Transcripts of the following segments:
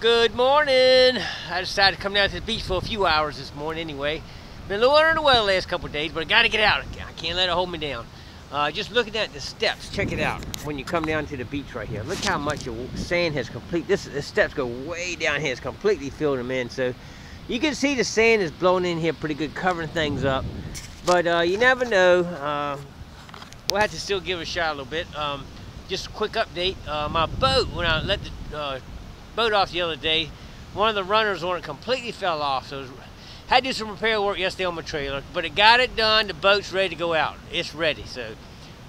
Good morning. I decided to come down to the beach for a few hours this morning anyway. Been a little under the weather the last couple days, but I gotta get out. I can't let it hold me down. Uh, just looking at the steps, check it out. When you come down to the beach right here, look how much the sand has complete. This the steps go way down here. It's completely filled them in. So you can see the sand is blowing in here pretty good, covering things up. But uh, you never know. Uh, we'll have to still give it a shot a little bit. Um, just a quick update. Uh, my boat, when I let the uh, boat off the other day, one of the runners on it completely fell off. So was, had to do some repair work yesterday on my trailer, but it got it done. The boat's ready to go out. It's ready. So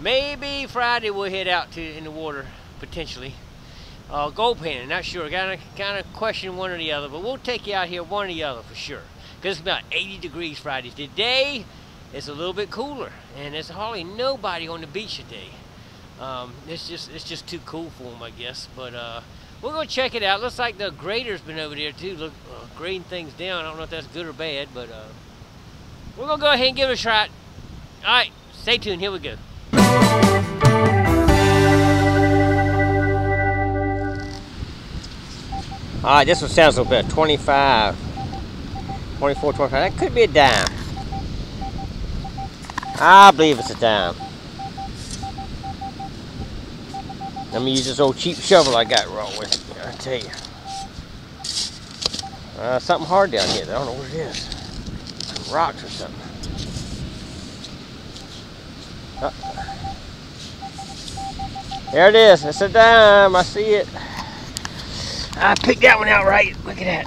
maybe Friday we'll head out to in the water potentially. Uh, gold panning, not sure. Kind of kind of question one or the other, but we'll take you out here one or the other for sure. Cause it's about 80 degrees Friday. Today it's a little bit cooler, and there's hardly nobody on the beach today. Um, it's just it's just too cool for them, I guess. But uh, we're gonna check it out. Looks like the grader's been over there too, look uh, grading things down. I don't know if that's good or bad, but uh, we're gonna go ahead and give it a shot. All right, stay tuned. Here we go. All right, this one sounds a little bit 25, 24, 25. That could be a dime. I believe it's a dime. Let me use this old cheap shovel I got wrong with it. I tell you. Uh, something hard down here. I don't know what it is. Some rocks or something. Uh, there it is. It's a dime. I see it. I picked that one out right. Look at that.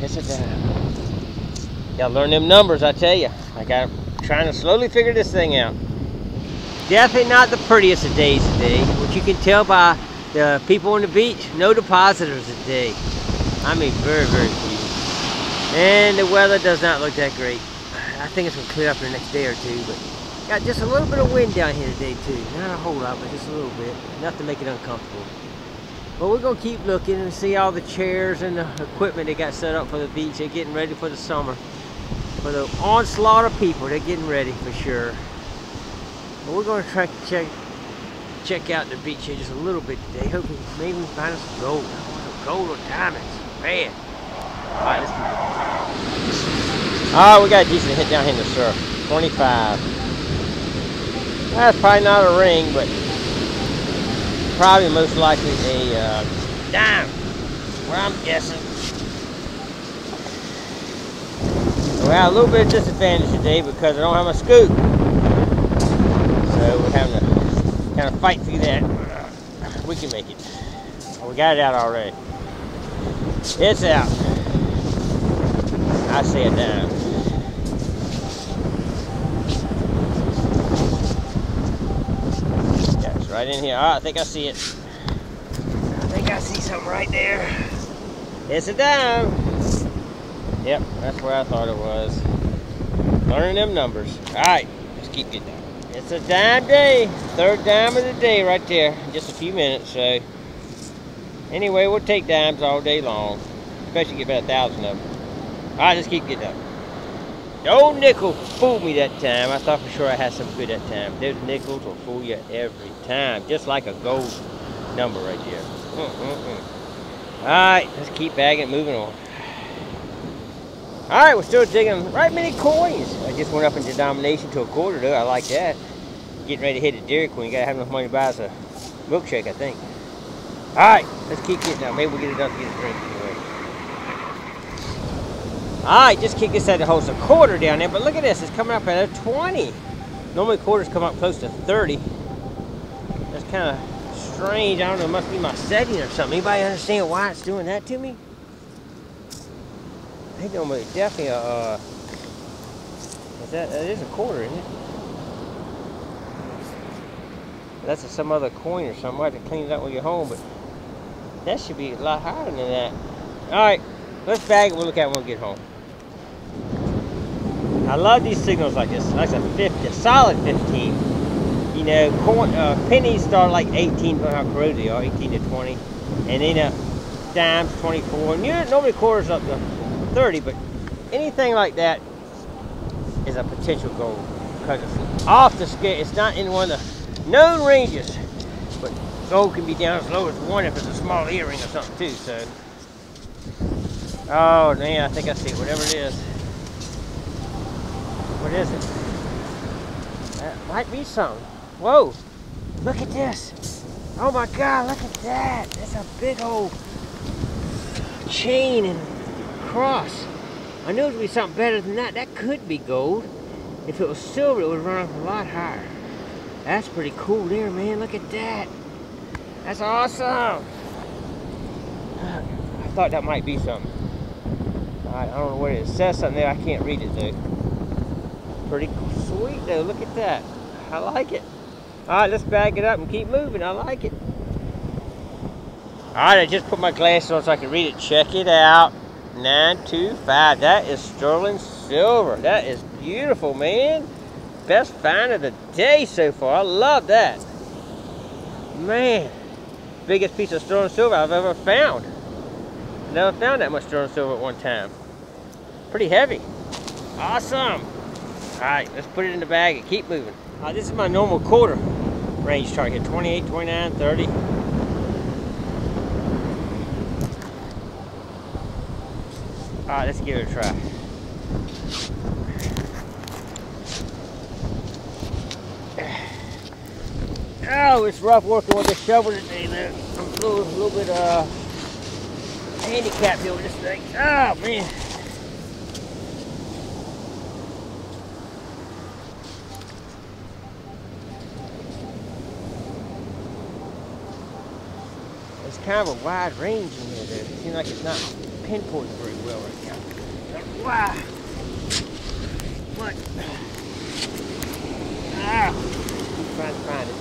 It's a dime. Gotta learn them numbers, I tell you. I got trying to slowly figure this thing out. Definitely not the prettiest of days today, which you can tell by the people on the beach. No depositors today. I mean, very, very few. And the weather does not look that great. I think it's to clear up in the next day or two, but got just a little bit of wind down here today too. Not a whole lot, but just a little bit. Enough to make it uncomfortable. But we're to keep looking and see all the chairs and the equipment they got set up for the beach. They're getting ready for the summer. For the onslaught of people, they're getting ready for sure. But we're going to try to check check out the beach here just a little bit today. Hoping maybe we find some gold. Gold or diamonds. Man. Alright, let's going. Alright, we got a decent hit down here in the surf. 25. That's probably not a ring, but probably most likely a uh, dime. Where I'm guessing. We Well, a little bit of disadvantage today because I don't have my scoop. So we're having to kind of fight through that. We can make it. Oh, we got it out already. It's out. I see it down. Yeah, it's right in here. Oh, I think I see it. I think I see something right there. It's a dime. Yep, that's where I thought it was. Learning them numbers. All right, let's keep getting down. It's a dime day. Third dime of the day right there. Just a few minutes, so. Anyway, we'll take dimes all day long. Especially get about a thousand of them. All right, let's keep getting up. The old nickel fooled me that time. I thought for sure I had some good that time. Those nickels will fool you every time. Just like a gold number right there. Mm -mm -mm. All right, let's keep bagging, moving on. All right, we're still digging right many coins. I just went up in denomination to a quarter though. I like that. Getting ready to hit the Dairy Queen. Gotta have enough money to buy us a milkshake, I think. All right, let's keep getting down. Maybe we'll get enough to get a drink anyway. All right, just kick this at the host a quarter down there. But look at this, it's coming up at a 20. Normally quarters come up close to 30. That's kind of strange. I don't know, it must be my setting or something. Anybody understand why it's doing that to me? I think normally definitely a, uh, is that, that is a quarter, isn't it? That's a, some other coin or something. I have to clean it up when you're home, but that should be a lot higher than that. All right, let's bag it. We'll look at it when we get home. I love these signals like this. That's a 50, a solid 15. You know, uh, pennies start like 18, but how corroded they are, 18 to 20. And then uh, dimes, 24. And you know, normally quarters up to 30, but anything like that is a potential gold because it's off the scale. It's not in one of the known ranges, but gold can be down as low as one if it's a small earring or something too. So Oh man, I think I see it, whatever it is. What is it? That might be something. Whoa, look at this. Oh my God, look at that. That's a big old chain and cross. I knew it would be something better than that. That could be gold. If it was silver, it would run up a lot higher. That's pretty cool there, man. Look at that. That's awesome. I thought that might be something. I don't know what it is. It says something there. I can't read it, though. Pretty sweet, though. Look at that. I like it. All right, let's bag it up and keep moving. I like it. All right, I just put my glasses on so I can read it. Check it out. 925. That is sterling silver. That is beautiful, man. Best find of the day so far. I love that. Man, biggest piece of sterling silver I've ever found. Never found that much sterling silver at one time. Pretty heavy. Awesome. All right, let's put it in the bag and keep moving. This is my normal quarter range target, 28, 29, 30. All right, let's give it a try. Oh, it's rough working with the shovel today, man. I'm a little, little bit uh, handicapped here with this thing. Oh, man. It's kind of a wide range in here, though. It seems like it's not pinpointed very well right now. Wow. What? Ah. I'm trying to find it.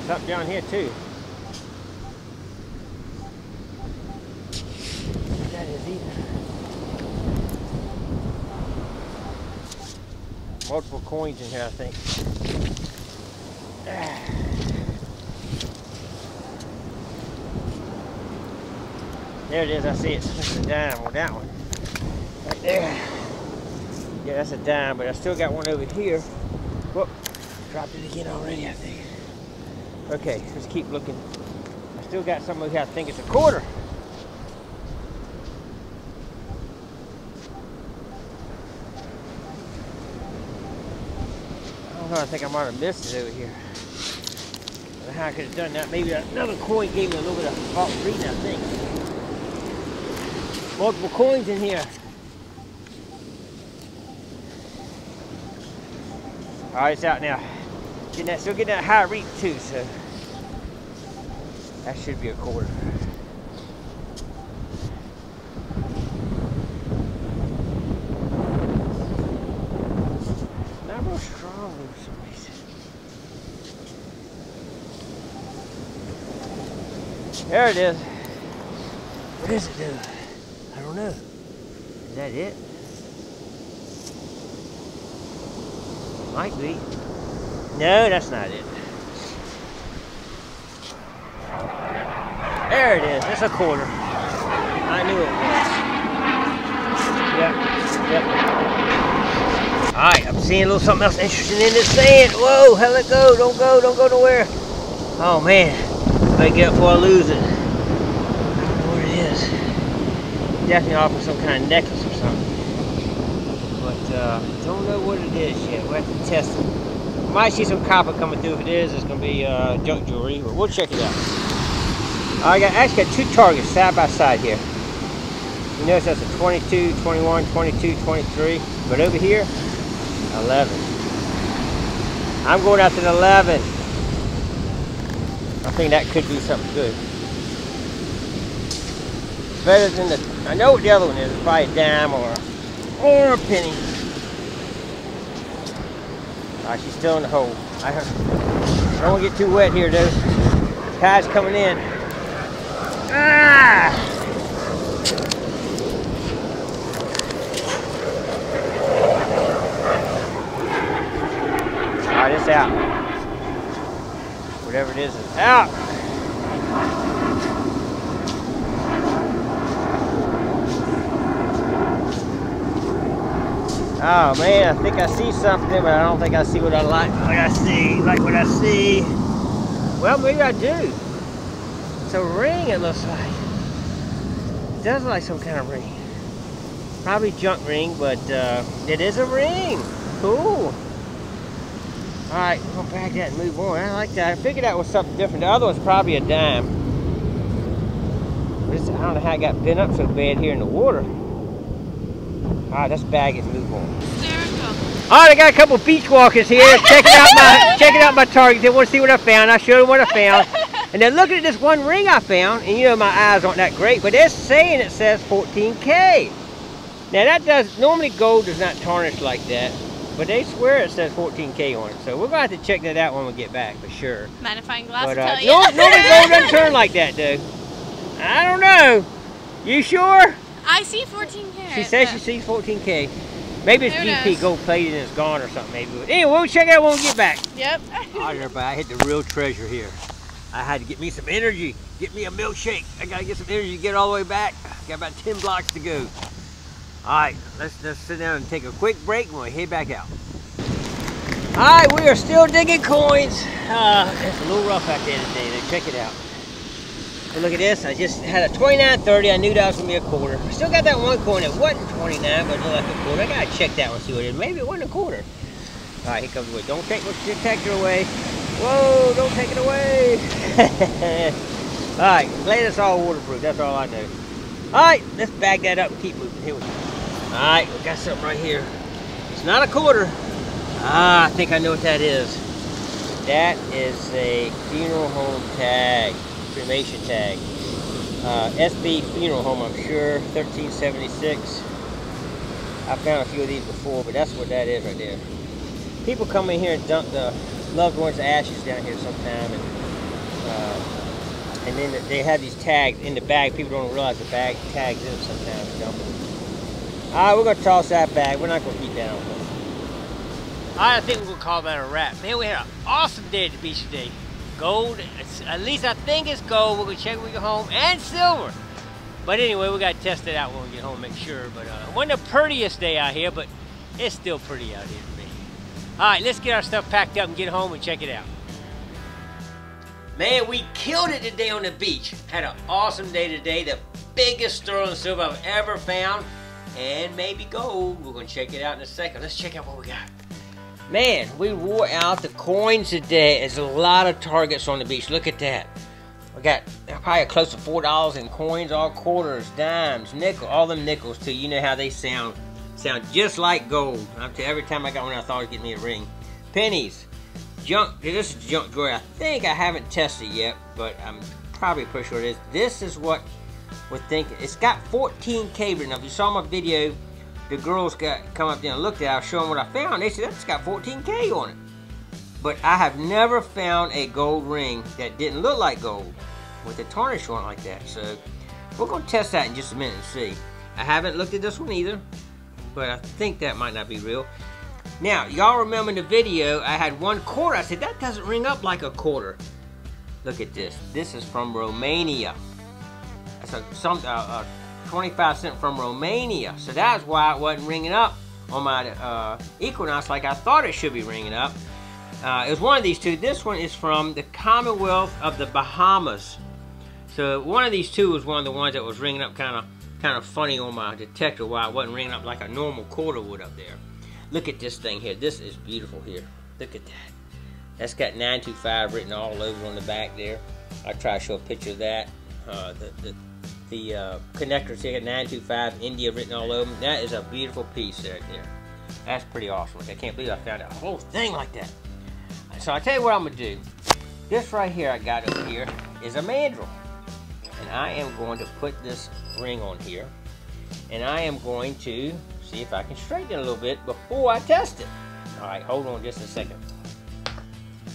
It's up down here too. That is either. Multiple coins in here, I think. There it is, I see it. That's a dime on that one. Right there. Yeah, that's a dime, but I still got one over here. Whoop, dropped it again already, I think. Okay, let's keep looking. I still got some over here, I think it's a quarter. I don't know, I think I might have missed it over here. I don't know how I could have done that. Maybe another coin gave me a little bit of false reading, I think. Multiple coins in here. All right, it's out now. Getting that, still getting that high reach too, so that should be a quarter. Not real strong for some reason. There it is. What is it doing? I don't know. Is that it? Might be. No, that's not it. There it is. It's a quarter. I knew it was. Yep. Yep. Alright, I'm seeing a little something else interesting in this sand. Whoa, hell it go. Don't go. Don't go nowhere. Oh, man. Better get up before I lose it. I don't know what it is. Definitely off of some kind of necklace or something. But, uh, don't know what it is yet. We'll have to test it. Might see some copper coming through. If it is, it's going to be uh, junk jewelry, but we'll check it out. I got actually got two targets side by side here. You notice that's a 22, 21, 22, 23. But over here, 11. I'm going after the 11. I think that could be something good. Better than the, I know what the other one is. It's probably a dime or, or a penny. Alright, she's still in the hole. I, don't want to get too wet here, though. Tide's coming in. Ah! Alright, it's out. Whatever it is, it's out. Oh man, I think I see something, but I don't think I see what I like. Like I see, like what I see. Well, maybe I do. It's a ring, it looks like. It does look like some kind of ring. Probably junk ring, but uh, it is a ring. Cool. Alright, we'll bag that and move on. I like that. I figured that was something different. The other one's probably a dime. This, I don't know how it got bent up so bad here in the water. Alright, let's bag it and move on. Alright, I got a couple beach walkers here checking out my checking out my targets. They want to see what I found. I showed them what I found. And they're looking at this one ring I found, and you know my eyes aren't that great, but they're saying it says 14K. Now that does, normally gold does not tarnish like that, but they swear it says 14K on it. So we're going to have to check that out when we get back for sure. Magnifying glass but, uh, tell you. no, normally gold doesn't turn like that, dude. I don't know. You sure? I see 14K. She says she sees 14K. Maybe it's GP knows? gold plated and it's gone or something maybe. Anyway, we'll check it out when we get back. Yep. All right, everybody, I hit the real treasure here. I had to get me some energy, get me a milkshake. I gotta get some energy to get all the way back. Got about 10 blocks to go. All right, let's just sit down and take a quick break and we'll head back out. All right, we are still digging coins. Uh, it's a little rough out there today, though. Check it out. But look at this, I just had a 29.30. I knew that was gonna be a quarter. I still got that one coin that wasn't 29, but it looked like a quarter. I gotta check that one, see what it is. Maybe it wasn't a quarter. All right, here comes the. Don't take the detector away. Whoa, don't take it away. all right, glad it's all waterproof. That's all I know. All right, let's bag that up and keep moving. Here we go. All right, we got something right here. It's not a quarter. Ah, I think I know what that is. That is a funeral home tag, cremation tag. Uh, SB Funeral Home, I'm sure, 1376. I found a few of these before, but that's what that is right there. People come in here and dump the loved ones' ashes down here sometime, and uh, and then they have these tags in the bag. People don't realize the bag tags in sometimes. You know? All right, we're gonna toss that bag. We're not gonna keep that on. I think we're gonna call that a wrap. Man, we had an awesome day at the beach today. Gold, at least I think it's gold. We're gonna check when we get home, and silver. But anyway, we gotta test it out when we get home, make sure. But uh, wasn't the prettiest day out here, but it's still pretty out here to me. All right, let's get our stuff packed up and get home and check it out. Man, we killed it today on the beach. Had an awesome day today. The biggest sterling silver I've ever found. And maybe gold. We're gonna check it out in a second. Let's check out what we got. Man, we wore out the coins today. There's a lot of targets on the beach. Look at that. We got probably close to four dollars in coins, all quarters, dimes, nickel, all them nickels too. You know how they sound. Sound just like gold. Every time I got one, I thought it'd get me a ring. Pennies, junk. This is junk jewelry. I think I haven't tested yet, but I'm probably pretty sure it is. This is what we're thinking. It's got 14k written up. You saw my video. The girls got come up there and looked at. it. I was showing what I found. They said that's got 14k on it. But I have never found a gold ring that didn't look like gold with a tarnish on it like that. So we're gonna test that in just a minute and see. I haven't looked at this one either, but I think that might not be real. Now, y'all remember in the video, I had one quarter. I said, that doesn't ring up like a quarter. Look at this. This is from Romania. That's a, some, uh, uh, 25 cent from Romania. So that's why it wasn't ringing up on my uh, Equinox like I thought it should be ringing up. Uh, it was one of these two. This one is from the Commonwealth of the Bahamas. So one of these two was one of the ones that was ringing up kind of kind of funny on my detector why it wasn't ringing up like a normal quarter would up there. Look at this thing here. This is beautiful here. Look at that. That's got 925 written all over on the back there. I'll try to show a picture of that. Uh, the the, the uh, connectors here got 925 India written all over them. That is a beautiful piece right there. That's pretty awesome. I can't believe I found a whole thing like that. So I'll tell you what I'm to do. This right here I got over here is a mandrel. And I am going to put this ring on here. And I am going to see if I can straighten it a little bit before I test it. Alright, hold on just a second.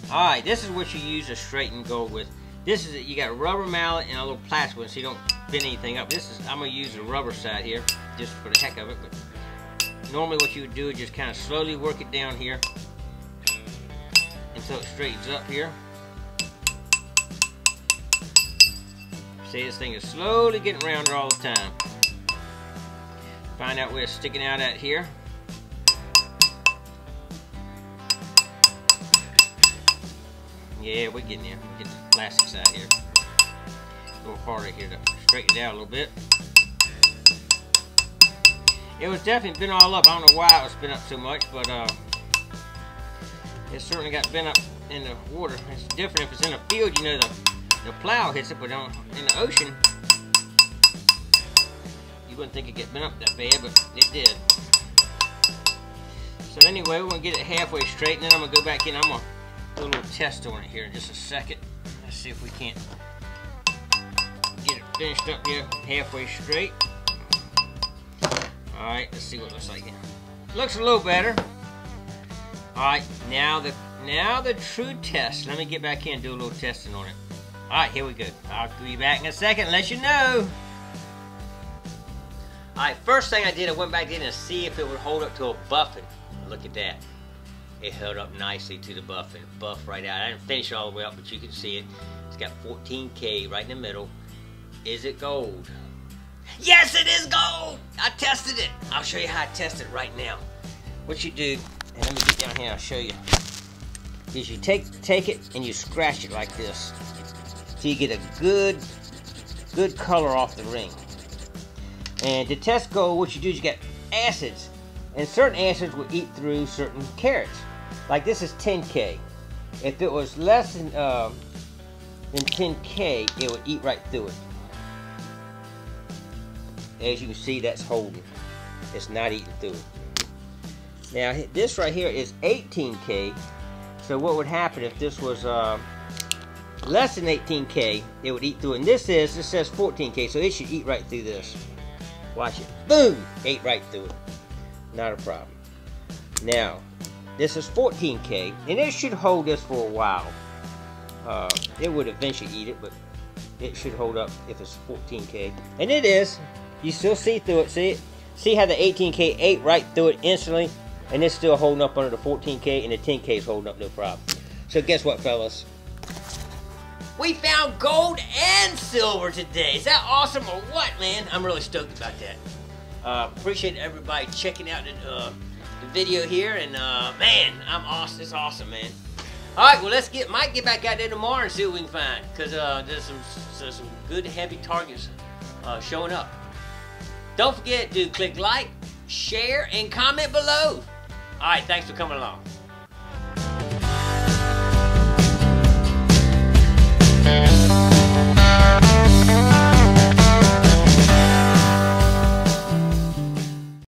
Alright, this is what you use to straighten gold with. This is it. You got a rubber mallet and a little plastic one so you don't bend anything up. This is, I'm going to use the rubber side here just for the heck of it. But normally what you would do is just kind of slowly work it down here until it straightens up here. See, this thing is slowly getting rounder all the time. Find out where it's sticking out at here. Yeah, we're getting there. We're getting plastic side here. A little harder here to straighten it out a little bit. It was definitely been all up. I don't know why it was bent up so much, but uh, it certainly got bent up in the water. It's different if it's in a field, you know, the, the plow hits it, but on, in the ocean, you wouldn't think it'd get bent up that bad, but it did. So anyway, we're gonna get it halfway straight, and then I'm gonna go back in. I'm gonna do a little test on it here in just a second. Let's see if we can't get it finished up here halfway straight. All right, let's see what it looks like. Looks a little better. All right, now the now the true test. Let me get back in and do a little testing on it. All right, here we go. I'll be back in a second and let you know. All right, first thing I did, I went back in and see if it would hold up to a buffing. Look at that. It held up nicely to the buffing. Buff right out. I didn't finish all the way up, but you can see it. It's got 14K right in the middle. Is it gold? Yes, it is gold! I tested it. I'll show you how I test it right now. What you do, and let me get down here, I'll show you, is you take, take it and you scratch it like this. So you get a good, good color off the ring. And to test gold, what you do is you get acids. And certain acids will eat through certain carats. Like this is 10K. If it was less than, uh, than 10K, it would eat right through it. As you can see, that's holding. It's not eating through it. Now, this right here is 18K. So what would happen if this was uh, less than 18K, it would eat through. And this is, this says 14K, so it should eat right through this. Watch it. Boom! Ate right through it. Not a problem. Now, this is 14K, and it should hold this for a while. Uh, it would eventually eat it, but it should hold up if it's 14K. And it is. You still see through it. See it? See how the 18K ate right through it instantly? And it's still holding up under the 14K, and the 10K is holding up no problem. So guess what, fellas? We found gold and silver today. Is that awesome or what, man? I'm really stoked about that. Uh, appreciate everybody checking out the, uh, the video here, and uh, man, I'm awesome. It's awesome, man. All right, well let's get might get back out there tomorrow and see what we can find, cause uh, there's some there's some good heavy targets uh, showing up. Don't forget to click like, share, and comment below. All right, thanks for coming along.